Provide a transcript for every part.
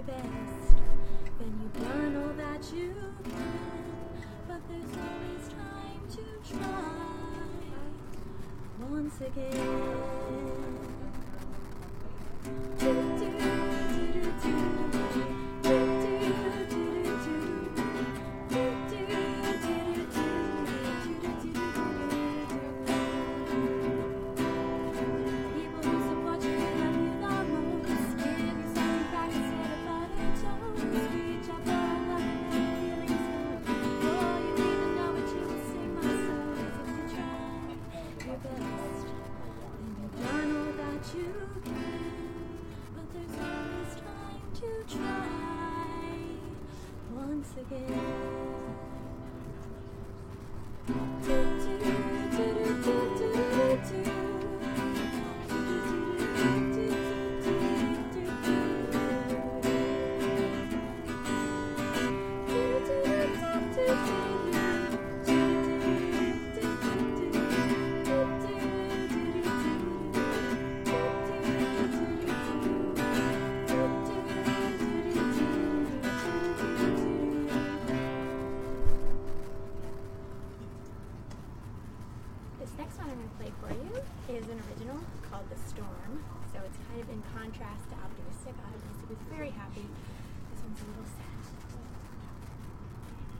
your best when you've done all that you can. But there's always time to try once again. Once again.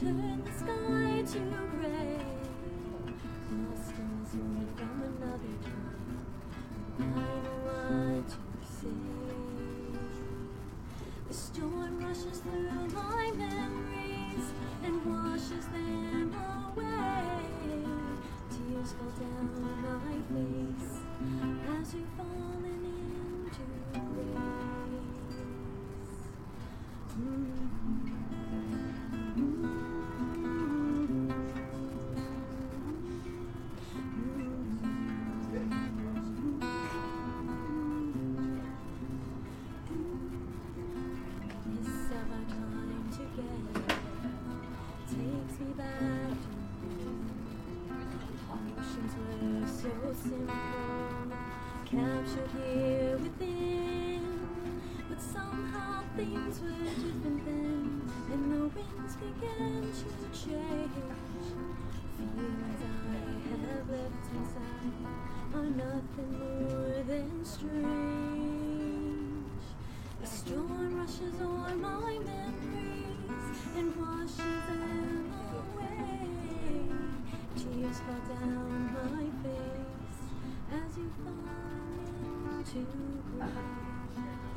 turn the sky to gray. Lost in wind from another time. I know what to say. The storm rushes through my memories and washes them things were different then, and the winds began to change. Feelings I have left inside are nothing more than strange. The storm rushes on my memories and washes them away. Tears fall down my face as you fall into grace.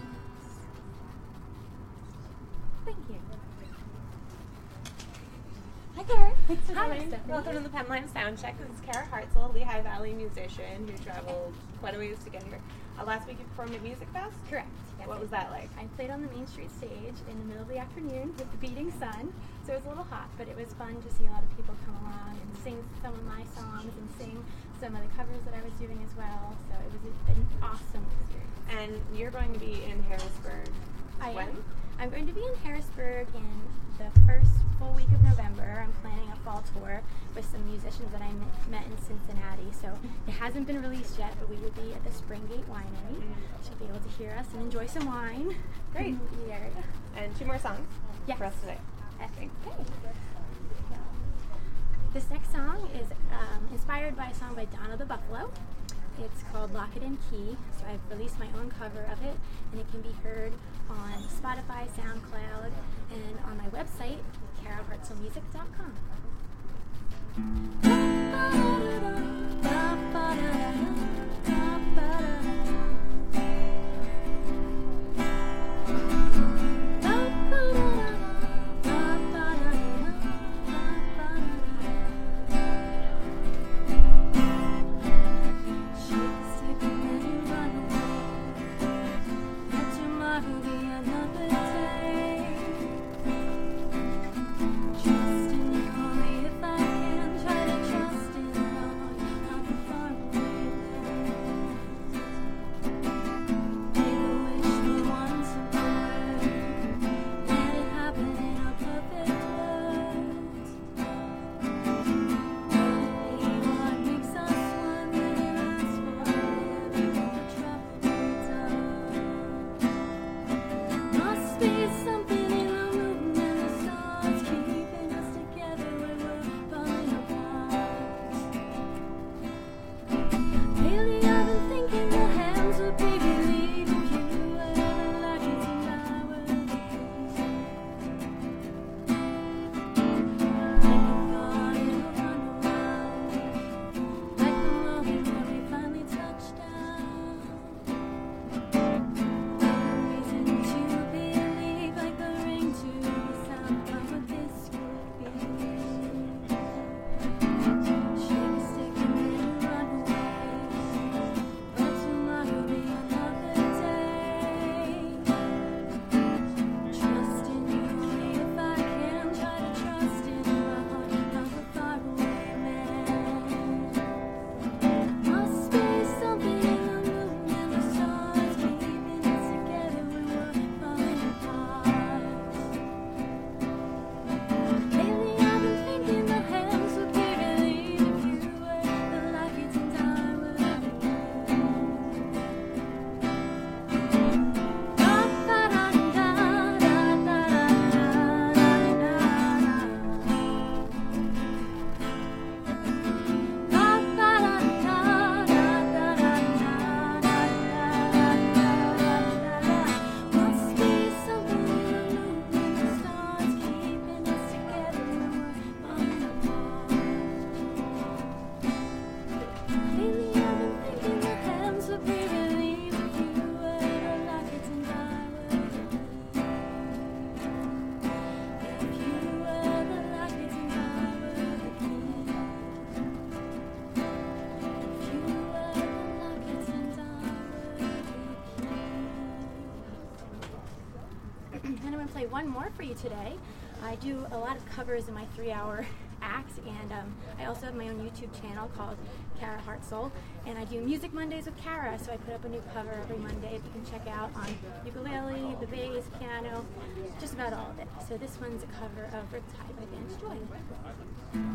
Thank you. Hi, Kara. Thanks for Hi, coming. Welcome to the PennLive Soundcheck. This is Kara Hartzell, Lehigh Valley musician who traveled quite a ways to get here. Uh, last week you performed at Musikfest. Correct. Yes, What was that like? I played on the Main Street stage in the middle of the afternoon with the beating sun, so it was a little hot, but it was fun to see a lot of people come along and sing some of my songs and sing some of the covers that I was doing as well. So it was an awesome experience. And you're going to be in Harrisburg. I when? am. I'm going to be in Harrisburg in the first full week of November. I'm planning a fall tour with some musicians that I met, in Cincinnati. So it hasn't been released yet, but we will be at the Springgate Winery. You'll be able to hear us and enjoy some wine. Great. in the area. And two more songs Yes. for us today. Okay. This next song is um, inspired by a song by Donna the Buffalo. It's called Lock It In Key. So I've released my own cover of it, and it can be heard on Spotify, SoundCloud, and on my website, karahartzellmusic.com. and I'm going to play one more for you today. I do a lot of covers in my three hour act, and um, I also have my own YouTube channel called Kara Hartzell, and I do Music Mondays with Kara, so I put up a new cover every Monday If you can check out on ukulele, the bass, piano, just about all of it. So this one's a cover of Riptide by Vance Joy.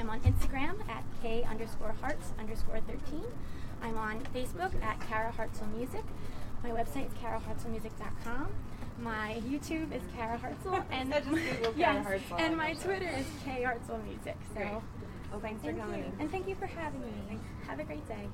I'm on Instagram at K underscore hearts underscore 13. I'm on Facebook at Kara Hartzell Music. My website is karahartzellmusic.com. My YouTube is Kara Hartzell. and, so yes, Hartzell, and my Twitter is K Hartzell Music. So, thanks thank for coming. You. And thank you for having me. Have a great day.